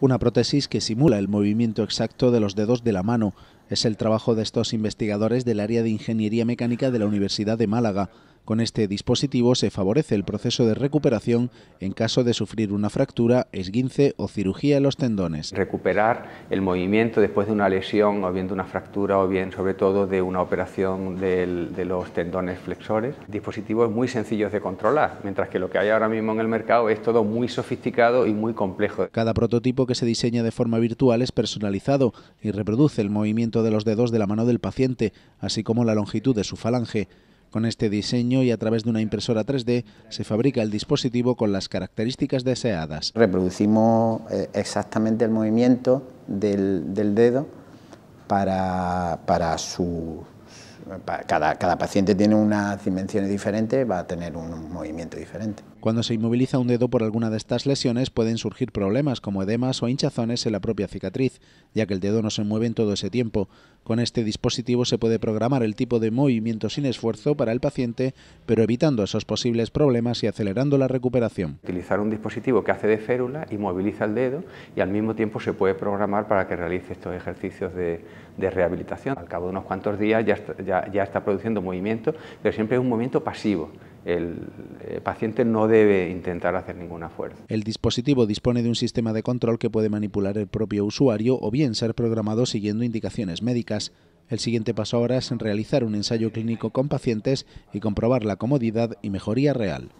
una prótesis que simula el movimiento exacto de los dedos de la mano. Es el trabajo de estos investigadores del área de Ingeniería Mecánica de la Universidad de Málaga. Con este dispositivo se favorece el proceso de recuperación en caso de sufrir una fractura, esguince o cirugía en los tendones. Recuperar el movimiento después de una lesión o bien de una fractura o bien sobre todo de una operación de los tendones flexores. Dispositivos muy sencillos de controlar, mientras que lo que hay ahora mismo en el mercado es todo muy sofisticado y muy complejo. Cada prototipo que se diseña de forma virtual es personalizado y reproduce el movimiento de los dedos de la mano del paciente, así como la longitud de su falange. Con este diseño y a través de una impresora 3D se fabrica el dispositivo con las características deseadas. Reproducimos eh, exactamente el movimiento del, dedo para, para su, cada, cada, paciente tiene unas dimensiones diferentes, va a tener un movimiento diferente. Cuando se inmoviliza un dedo por alguna de estas lesiones pueden surgir problemas como edemas o hinchazones en la propia cicatriz, ya que el dedo no se mueve en todo ese tiempo. Con este dispositivo se puede programar el tipo de movimiento sin esfuerzo para el paciente, pero evitando esos posibles problemas y acelerando la recuperación. Utilizar un dispositivo que hace de férula y moviliza el dedo y al mismo tiempo se puede programar para que realice estos ejercicios de, rehabilitación. Al cabo de unos cuantos días ya ya está produciendo movimiento, pero siempre es un movimiento pasivo. El, el paciente no debe intentar hacer ninguna fuerza. El dispositivo dispone de un sistema de control que puede manipular el propio usuario o bien ser programado siguiendo indicaciones médicas. El siguiente paso ahora es realizar un ensayo clínico con pacientes y comprobar la comodidad y mejoría real.